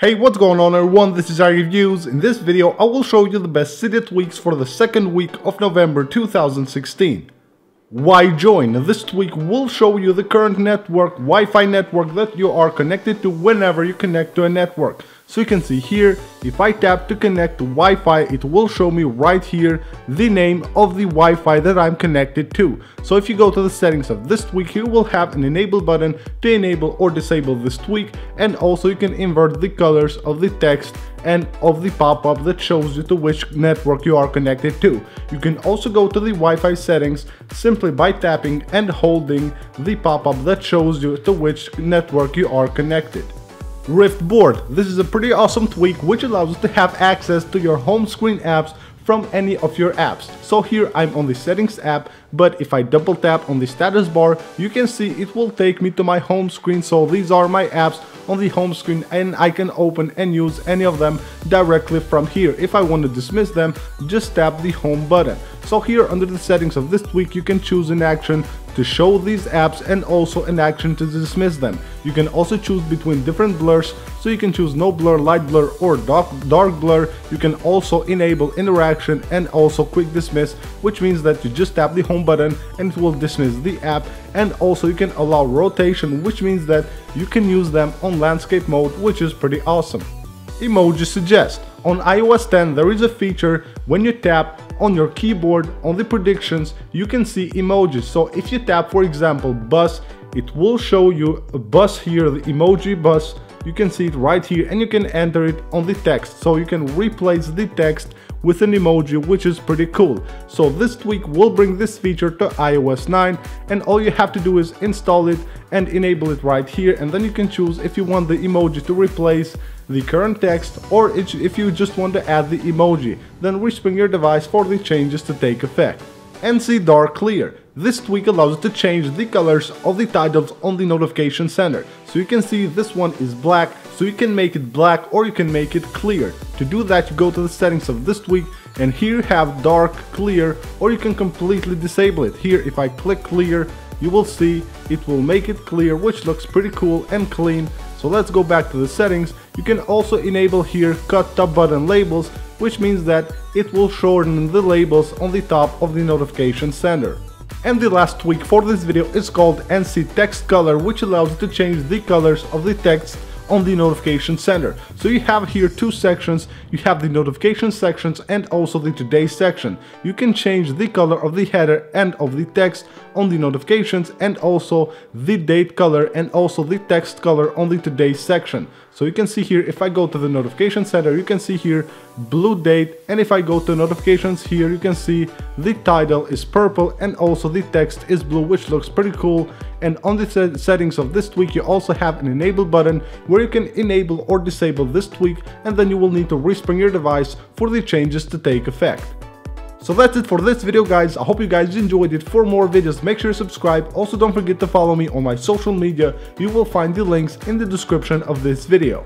Hey, what's going on everyone, this is iReviews. In this video, I will show you the best Cydia tweaks for the second week of November 2016. Why join? This tweak will show you the current network, Wi-Fi network that you are connected to whenever you connect to a network. So you can see here, if I tap to connect to Wi-Fi, it will show me right here the name of the Wi-Fi that I'm connected to. So if you go to the settings of this tweak, you will have an enable button to enable or disable this tweak and also you can invert the colors of the text and of the pop-up that shows you to which network you are connected to. You can also go to the Wi-Fi settings simply by tapping and holding the pop-up that shows you to which network you are connected. Rift Board. This is a pretty awesome tweak which allows us to have access to your home screen apps from any of your apps. So here I'm on the settings app, but if I double tap on the status bar, you can see it will take me to my home screen. So these are my apps on the home screen and I can open and use any of them directly from here. If I want to dismiss them, just tap the home button. So here under the settings of this tweak, you can choose an action to show these apps and also an action to dismiss them. You can also choose between different blurs, so you can choose no blur, light blur or dark, dark blur. You can also enable interaction and also quick dismiss, which means that you just tap the home button and it will dismiss the app. And also you can allow rotation, which means that you can use them on landscape mode, which is pretty awesome. Emoji Suggest. On iOS 10 there is a feature when you tap on your keyboard on the predictions you can see emojis. So if you tap for example bus it will show you a bus here the emoji bus you can see it right here and you can enter it on the text so you can replace the text with an emoji which is pretty cool. So this tweak will bring this feature to iOS 9 and all you have to do is install it and enable it right here and then you can choose if you want the emoji to replace the current text or if you just want to add the emoji, then respring your device for the changes to take effect. NC Dark Clear. This tweak allows us to change the colors of the titles on the notification center. So you can see this one is black, so you can make it black or you can make it clear. To do that you go to the settings of this tweak and here you have dark clear or you can completely disable it. Here if I click clear you will see it will make it clear which looks pretty cool and clean. So let's go back to the settings. You can also enable here cut top button labels which means that it will shorten the labels on the top of the notification center. And the last tweak for this video is called NC Text Color which allows you to change the colors of the text on the notification center. So you have here two sections, you have the notification sections and also the today section. You can change the color of the header and of the text on the notifications and also the date color and also the text color on the today section. So you can see here if I go to the notification center you can see here blue date and if I go to notifications here you can see the title is purple and also the text is blue which looks pretty cool and on the settings of this tweak you also have an enable button where you can enable or disable this tweak and then you will need to respring your device for the changes to take effect. So that's it for this video guys, I hope you guys enjoyed it. For more videos make sure to subscribe, also don't forget to follow me on my social media, you will find the links in the description of this video.